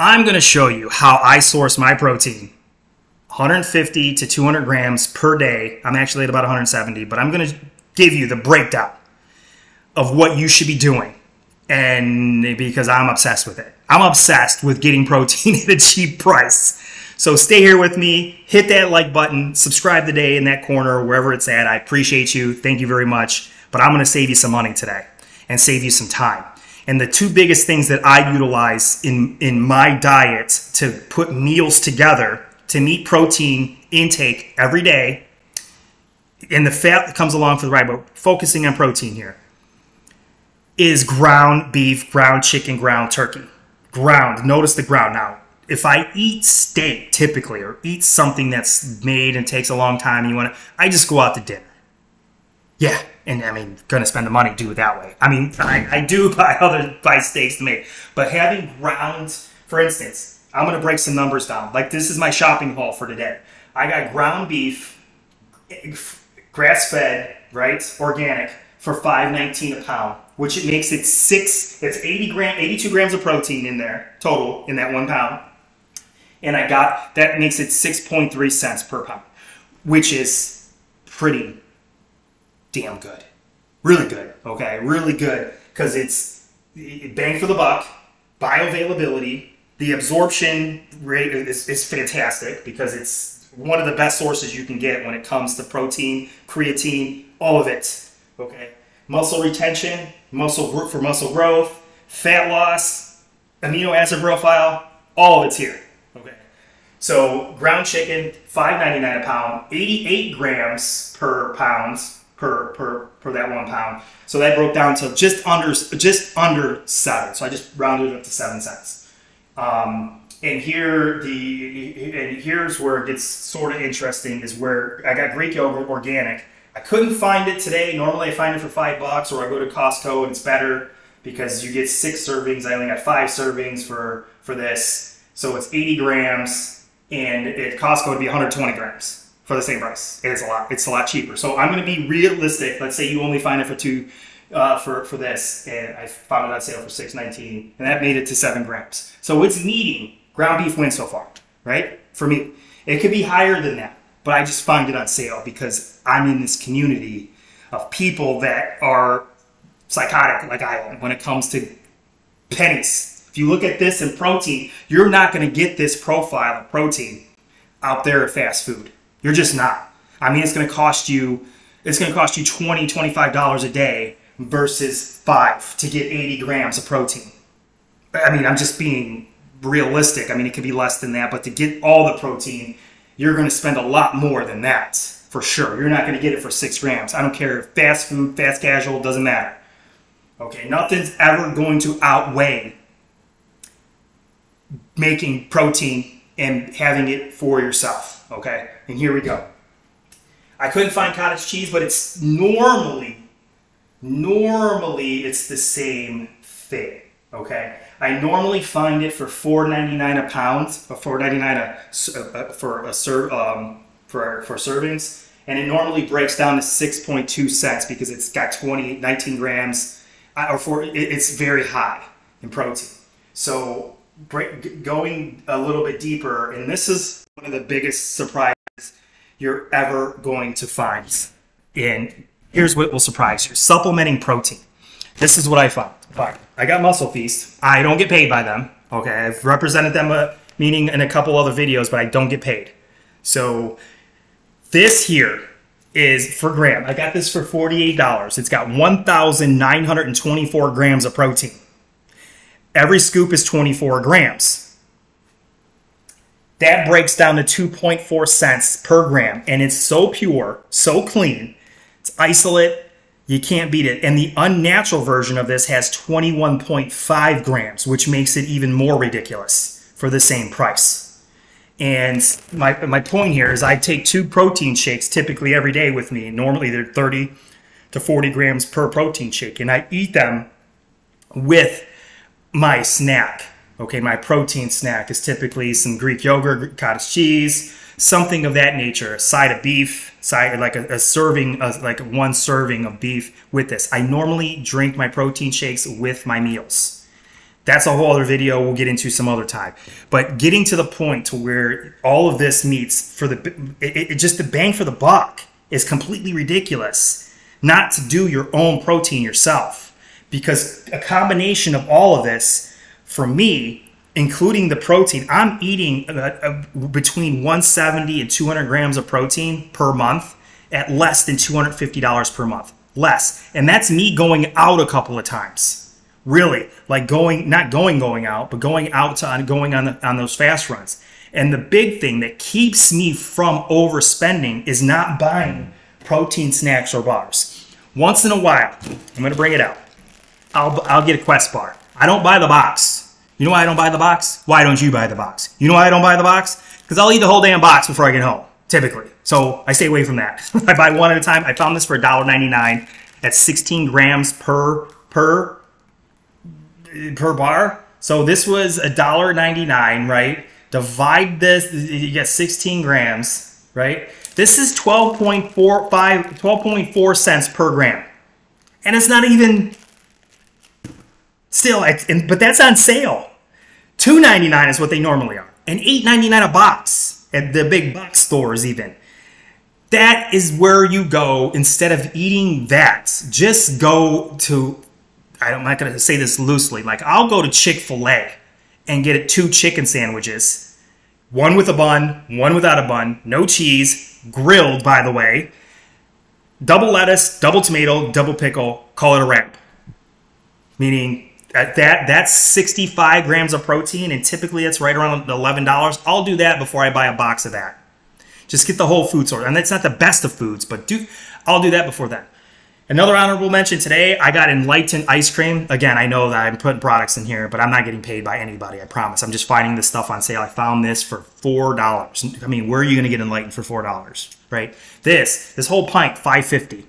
I'm going to show you how I source my protein. 150 to 200 grams per day. I'm actually at about 170, but I'm going to give you the breakdown of what you should be doing. And because I'm obsessed with it, I'm obsessed with getting protein at a cheap price. So stay here with me, hit that like button, subscribe today in that corner, wherever it's at. I appreciate you. Thank you very much. But I'm going to save you some money today and save you some time. And the two biggest things that I utilize in, in my diet to put meals together to meet protein intake every day, and the fat that comes along for the ride, but focusing on protein here, is ground beef, ground chicken, ground turkey. Ground. Notice the ground. Now, if I eat steak typically, or eat something that's made and takes a long time, and you want to, I just go out to dinner. Yeah, and I mean, gonna spend the money, do it that way. I mean, I, I do buy other buy steaks to make, but having ground, for instance, I'm gonna break some numbers down. Like this is my shopping haul for today. I got ground beef, grass fed, right, organic for five nineteen a pound, which it makes it six. It's eighty gram, eighty two grams of protein in there total in that one pound, and I got that makes it six point three cents per pound, which is pretty damn good. Really good, okay? Really good because it's bang for the buck, bioavailability, the absorption rate is, is fantastic because it's one of the best sources you can get when it comes to protein, creatine, all of it, okay? Muscle retention, muscle for muscle growth, fat loss, amino acid profile, all of it's here, okay? So ground chicken, five ninety nine a pound, 88 grams per pound per per per that one pound. So that broke down to just under just under seven. So I just rounded it up to seven cents. Um, and here the and here's where it gets sort of interesting is where I got Greek yogurt organic. I couldn't find it today. Normally I find it for five bucks, or I go to Costco and it's better because you get six servings. I only got five servings for for this, so it's 80 grams, and at Costco it'd be 120 grams for the same price. It's a lot. It's a lot cheaper. So I'm going to be realistic. Let's say you only find it for two uh, for for this, and I found it on sale for six nineteen, and that made it to seven grams. So it's needing ground beef wins so far, right? For me, it could be higher than that, but I just find it on sale because I'm in this community of people that are psychotic, like I am, when it comes to pennies. If you look at this in protein, you're not going to get this profile of protein out there at fast food. You're just not. I mean, it's going to cost you, it's going to cost you 20 $25 a day versus five to get 80 grams of protein. I mean, I'm just being realistic. I mean, it could be less than that, but to get all the protein, you're going to spend a lot more than that for sure. You're not going to get it for six grams. I don't care if fast food, fast casual, doesn't matter. Okay, nothing's ever going to outweigh making protein and having it for yourself. Okay, and here we go. I couldn't find cottage cheese, but it's normally, normally it's the same thing. Okay, I normally find it for $4.99 a pound, or $4.99 a, a, for a serve um, for for servings, and it normally breaks down to 6.2 cents because it's got 20, 19 grams, uh, or for it, it's very high in protein. So break, going a little bit deeper, and this is one of the biggest surprises you're ever going to find. And here's what will surprise you supplementing protein. This is what I found. Fine. I got Muscle Feast. I don't get paid by them. Okay. I've represented them, uh, meaning in a couple other videos, but I don't get paid. So this here is for gram. I got this for $48. It's got 1,924 grams of protein. Every scoop is 24 grams. That breaks down to 2.4 cents per gram. And it's so pure, so clean. It's isolate. You can't beat it. And the unnatural version of this has 21.5 grams, which makes it even more ridiculous for the same price. And my, my point here is I take two protein shakes typically every day with me. Normally they're 30 to 40 grams per protein shake. And I eat them with my snack. Okay, my protein snack is typically some Greek yogurt, cottage cheese, something of that nature. A side of beef, side like a, a serving, a, like one serving of beef with this. I normally drink my protein shakes with my meals. That's a whole other video we'll get into some other time. But getting to the point to where all of this meets for the it, it just the bang for the buck is completely ridiculous. Not to do your own protein yourself because a combination of all of this for me including the protein i'm eating uh, uh, between 170 and 200 grams of protein per month at less than $250 per month. Less. And that's me going out a couple of times. Really. Like going not going going out but going out to on going on the, on those fast runs. And the big thing that keeps me from overspending is not buying protein snacks or bars. Once in a while i'm going to bring it out. I'll, I'll get a quest bar i don't buy the box you know why i don't buy the box why don't you buy the box you know why i don't buy the box because i'll eat the whole damn box before i get home typically so i stay away from that i buy one at a time i found this for $1.99 at 16 grams per per per bar. So this was a dollar ninety nine, right? Divide this, you get 16 grams, right? This is 12.45, 12.4 cents per gram. And it's not even still, but that's on sale. 2.99 is what they normally are, and 8.99 a box at the big box stores even. That is where you go instead of eating that. Just go to I'm not going to say this loosely. Like, I'll go to Chick fil A and get two chicken sandwiches one with a bun, one without a bun, no cheese, grilled, by the way, double lettuce, double tomato, double pickle, call it a wrap. Meaning, that that's 65 grams of protein, and typically it's right around $11. I'll do that before I buy a box of that. Just get the whole food source. And that's not the best of foods, but do I'll do that before that. Another honorable mention today, I got Enlightened ice cream. Again, I know that I'm putting products in here, but I'm not getting paid by anybody, I promise. I'm just finding this stuff on sale. I found this for $4. I mean, where are you going to get Enlightened for $4, right? This, this whole pint, 550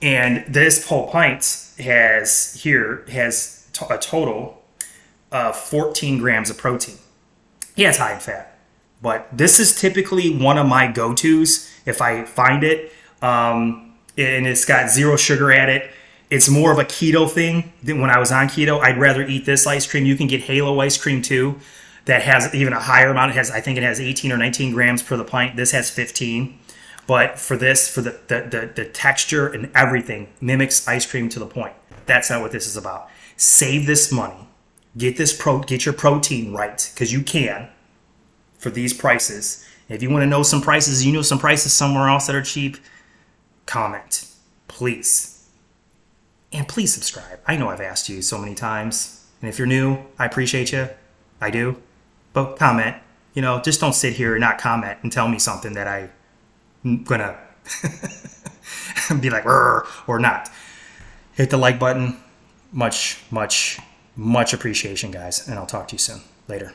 And this whole pint has here, has a total of 14 grams of protein. Yeah, it's high in fat, but this is typically one of my go-tos if I find it. Um, and it's got zero sugar at it. It's more of a keto thing than when I was on keto. I'd rather eat this ice cream. You can get Halo ice cream too, that has even a higher amount. It has, I think, it has 18 or 19 grams per the pint. This has 15. But for this, for the the, the, the texture and everything, mimics ice cream to the point. That's not what this is about. Save this money. Get this pro. Get your protein right because you can for these prices. If you want to know some prices, you know some prices somewhere else that are cheap comment, please. And please subscribe. I know I've asked you so many times. And if you're new, I appreciate you. I do. But comment. You know, just don't sit here and not comment and tell me something that I'm gonna be like, or not. Hit the like button. Much, much, much appreciation, guys. And I'll talk to you soon. Later.